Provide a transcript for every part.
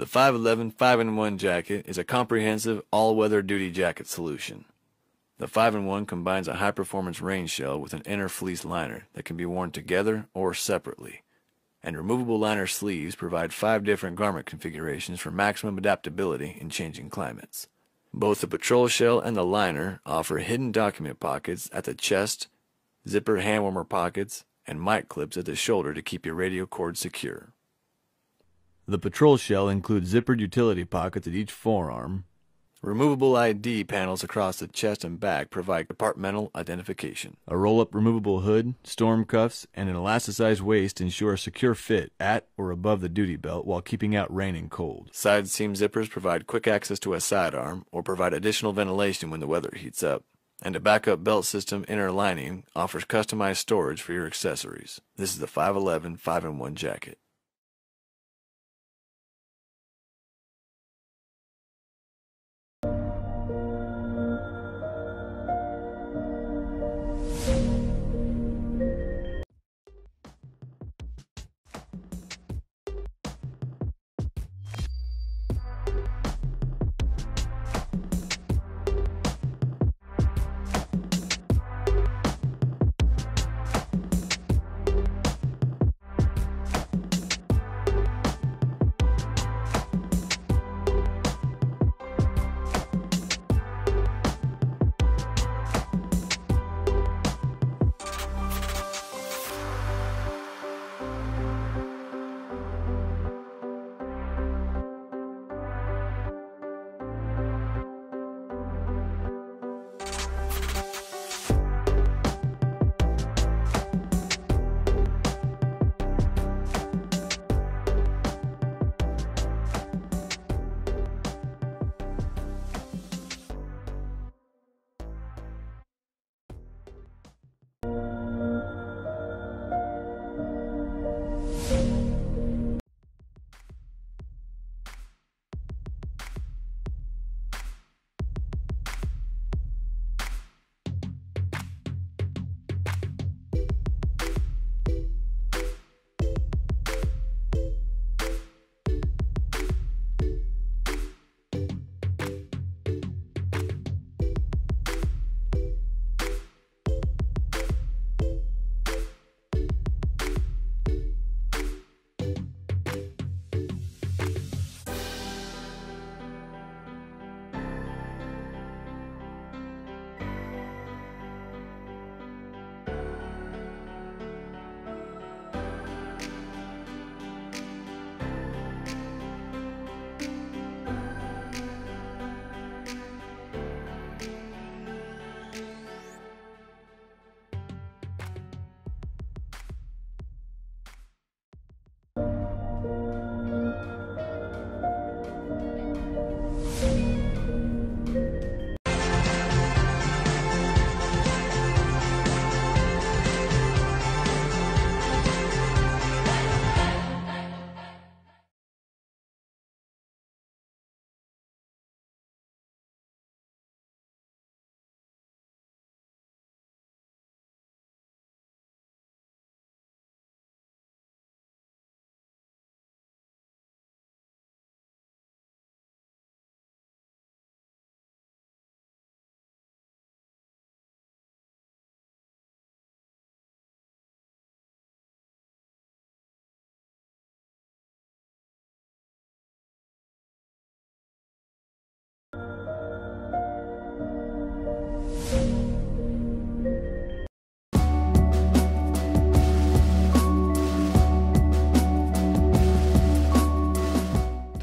The 511 5-in-1 jacket is a comprehensive all-weather duty jacket solution. The 5-in-1 combines a high-performance rain shell with an inner fleece liner that can be worn together or separately. And removable liner sleeves provide five different garment configurations for maximum adaptability in changing climates. Both the patrol shell and the liner offer hidden document pockets at the chest, zipper hand warmer pockets, and mic clips at the shoulder to keep your radio cord secure. The patrol shell includes zippered utility pockets at each forearm. Removable ID panels across the chest and back provide departmental identification. A roll-up removable hood, storm cuffs, and an elasticized waist ensure a secure fit at or above the duty belt while keeping out rain and cold. Side seam zippers provide quick access to a sidearm or provide additional ventilation when the weather heats up. And a backup belt system inner lining offers customized storage for your accessories. This is the 511 5-in-1 jacket.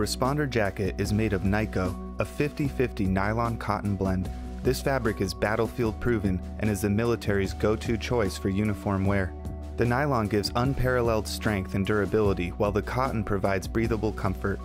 The responder jacket is made of Nyco, a 50-50 nylon cotton blend. This fabric is battlefield proven and is the military's go-to choice for uniform wear. The nylon gives unparalleled strength and durability while the cotton provides breathable comfort.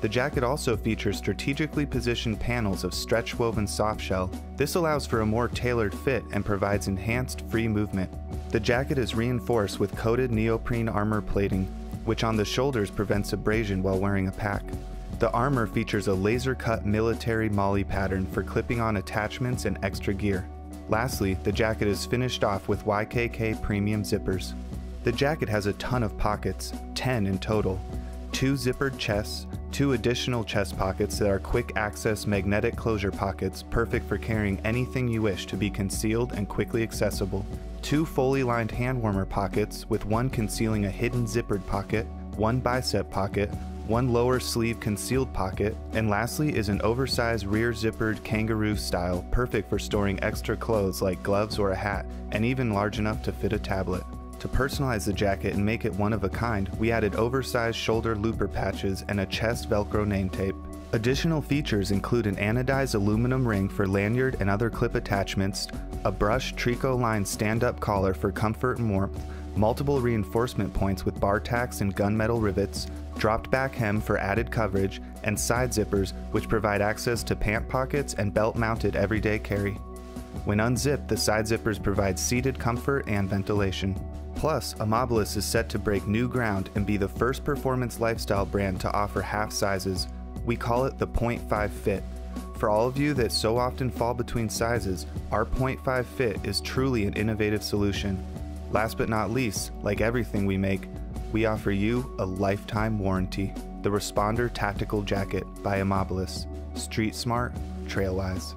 The jacket also features strategically positioned panels of stretch woven softshell. This allows for a more tailored fit and provides enhanced free movement. The jacket is reinforced with coated neoprene armor plating, which on the shoulders prevents abrasion while wearing a pack. The armor features a laser cut military MOLLE pattern for clipping on attachments and extra gear. Lastly, the jacket is finished off with YKK premium zippers. The jacket has a ton of pockets, 10 in total, two zippered chests, Two additional chest pockets that are quick access magnetic closure pockets, perfect for carrying anything you wish to be concealed and quickly accessible. Two fully lined hand warmer pockets, with one concealing a hidden zippered pocket, one bicep pocket, one lower sleeve concealed pocket, and lastly is an oversized rear zippered kangaroo style, perfect for storing extra clothes like gloves or a hat, and even large enough to fit a tablet. To personalize the jacket and make it one of a kind, we added oversized shoulder looper patches and a chest Velcro name tape. Additional features include an anodized aluminum ring for lanyard and other clip attachments, a brushed tricot lined stand up collar for comfort and warmth, multiple reinforcement points with bar tacks and gunmetal rivets, dropped back hem for added coverage, and side zippers which provide access to pant pockets and belt mounted everyday carry. When unzipped, the side zippers provide seated comfort and ventilation. Plus, Amabilis is set to break new ground and be the first performance lifestyle brand to offer half sizes. We call it the 0.5 Fit. For all of you that so often fall between sizes, our 0.5 Fit is truly an innovative solution. Last but not least, like everything we make, we offer you a lifetime warranty. The Responder Tactical Jacket by Amabilis. Street smart, trailwise.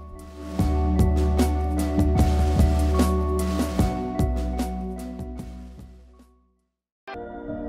you